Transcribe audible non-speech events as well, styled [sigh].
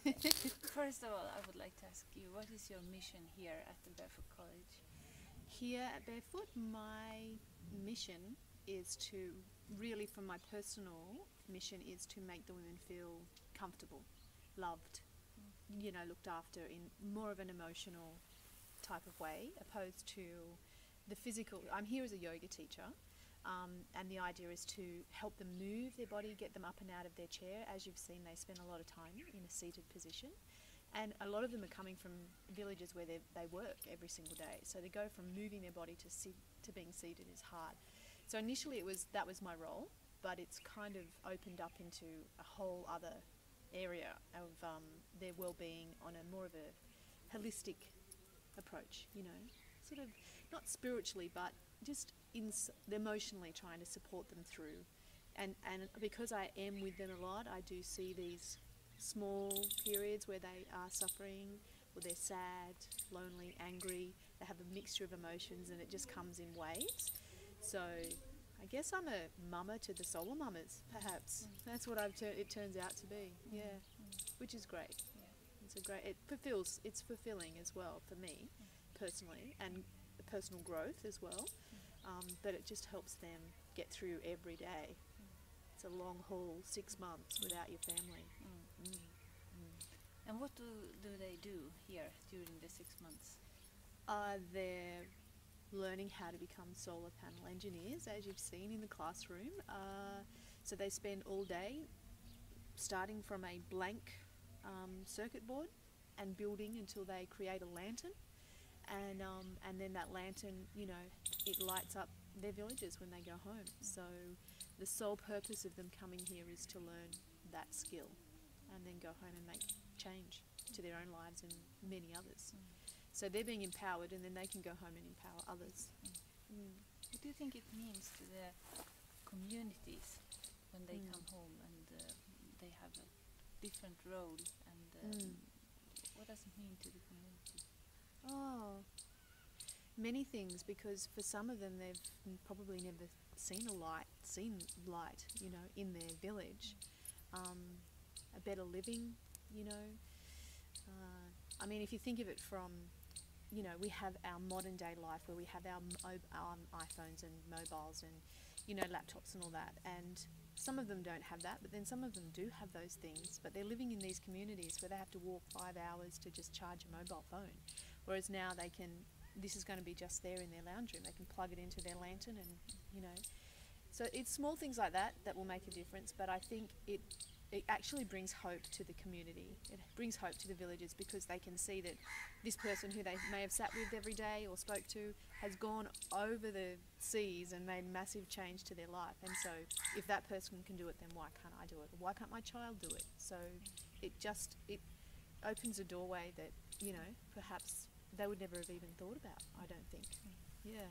[laughs] First of all, I would like to ask you, what is your mission here at the Barefoot College? Here at Barefoot, my mission is to really, from my personal mission, is to make the women feel comfortable, loved, mm. you know, looked after in more of an emotional type of way, opposed to the physical. I'm here as a yoga teacher. Um, and the idea is to help them move their body, get them up and out of their chair. As you've seen, they spend a lot of time in a seated position. And a lot of them are coming from villages where they, work every single day. So they go from moving their body to, sit, to being seated is hard. So initially it was that was my role, but it's kind of opened up into a whole other area of um, their well-being on a more of a holistic approach, you know, sort of not spiritually, but just in, emotionally trying to support them through. And, and because I am with them a lot, I do see these small periods where they are suffering or they're sad, lonely, angry. They have a mixture of emotions and it just comes in waves. So I guess I'm a mama to the solar mamas, perhaps. Mm. That's what I've tur- it turns out to be. Mm. Yeah, mm. which is great. Yeah. It's a great. It fulfills. It's fulfilling as well for me, mm. personally, and personal growth as well. Um, but it just helps them get through every day. It's a long haul, six months without your family. Mm. And what do, do they do here during the six months? Uh, they're learning how to become solar panel engineers, as you've seen in the classroom. Uh, so they spend all day starting from a blank um, circuit board and building until they create a lantern. And, um, and then that lantern, you know, it lights up their villages when they go home. So the sole purpose of them coming here is to learn that skill and then go home and make change to their own lives and many others. Mm. So they're being empowered and then they can go home and empower others. Mm. Mm. What do you think it means to the communities when they come home and uh, they have a different role and um, what does it mean to the community? Oh, many things because for some of them they've probably never seen a light, seen light, you know, in their village. Um, a better living, you know. Uh, I mean, if you think of it from, you know, we have our modern day life where we have our, our iPhones and mobiles and, you know, laptops and all that. And some of them don't have that, but then some of them do have those things. But they're living in these communities where they have to walk five hours to just charge a mobile phone. Whereas now they can, this is going to be just there in their lounge room. They can plug it into their lantern and, you know. So it's small things like that that will make a difference. But I think it it actually brings hope to the community. It brings hope to the villagers because they can see that this person who they may have sat with every day or spoke to has gone over the seas and made massive change to their life. And so, if that person can do it, then why can't I do it? Why can't my child do it? So, it just it opens a doorway that you know perhaps they would never have even thought about. I don't think. Yeah.